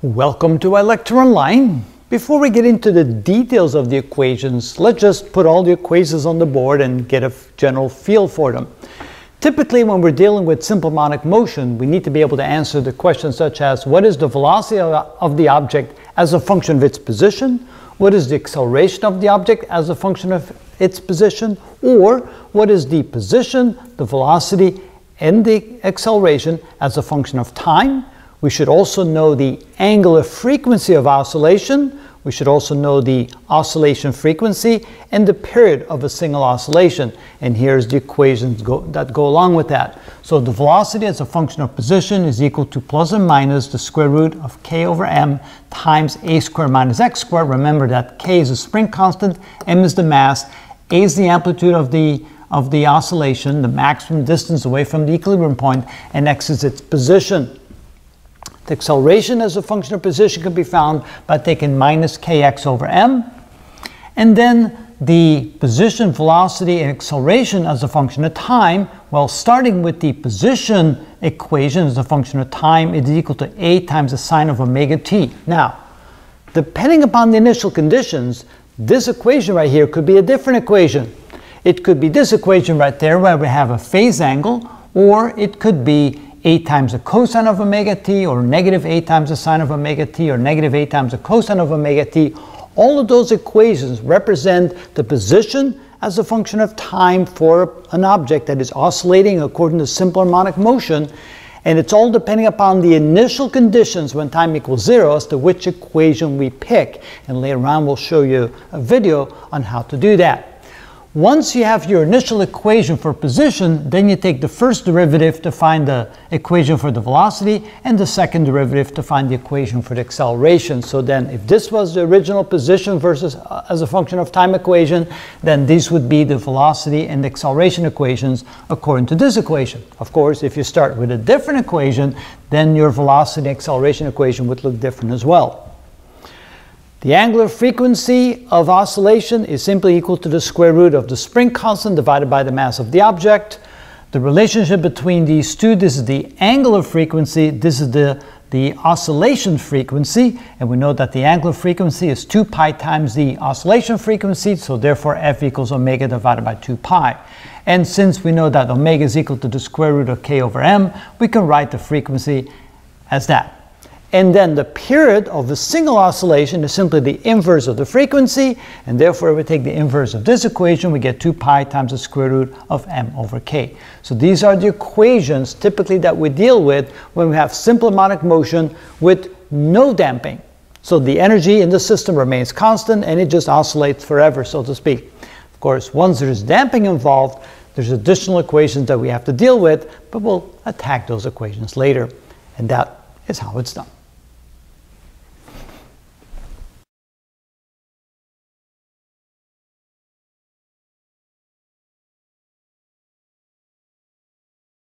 Welcome to ilectureonline. Before we get into the details of the equations, let's just put all the equations on the board and get a general feel for them. Typically, when we're dealing with simple harmonic motion, we need to be able to answer the questions such as what is the velocity of the object as a function of its position? What is the acceleration of the object as a function of its position? Or what is the position, the velocity, and the acceleration as a function of time? We should also know the angular frequency of oscillation. We should also know the oscillation frequency and the period of a single oscillation. And here's the equations go, that go along with that. So the velocity as a function of position is equal to plus or minus the square root of k over m times a squared minus x squared. Remember that k is a spring constant, m is the mass, a is the amplitude of the of the oscillation, the maximum distance away from the equilibrium point, and x is its position. The acceleration as a function of position can be found by taking minus kx over m. And then the position, velocity, and acceleration as a function of time, well, starting with the position equation as a function of time, it is equal to a times the sine of omega t. Now, depending upon the initial conditions, this equation right here could be a different equation. It could be this equation right there where we have a phase angle, or it could be a times the cosine of omega t, or negative a times the sine of omega t, or negative a times the cosine of omega t. All of those equations represent the position as a function of time for an object that is oscillating according to simple harmonic motion. And it's all depending upon the initial conditions when time equals zero as to which equation we pick. And later on we'll show you a video on how to do that. Once you have your initial equation for position, then you take the first derivative to find the equation for the velocity and the second derivative to find the equation for the acceleration. So then if this was the original position versus uh, as a function of time equation, then these would be the velocity and acceleration equations according to this equation. Of course, if you start with a different equation, then your velocity acceleration equation would look different as well. The angular frequency of oscillation is simply equal to the square root of the spring constant divided by the mass of the object. The relationship between these two, this is the angular frequency, this is the, the oscillation frequency, and we know that the angular frequency is 2 pi times the oscillation frequency, so therefore f equals omega divided by 2 pi. And since we know that omega is equal to the square root of k over m, we can write the frequency as that. And then the period of the single oscillation is simply the inverse of the frequency, and therefore if we take the inverse of this equation, we get 2 pi times the square root of m over k. So these are the equations typically that we deal with when we have simple harmonic motion with no damping. So the energy in the system remains constant and it just oscillates forever, so to speak. Of course, once there's damping involved, there's additional equations that we have to deal with, but we'll attack those equations later, and that is how it's done.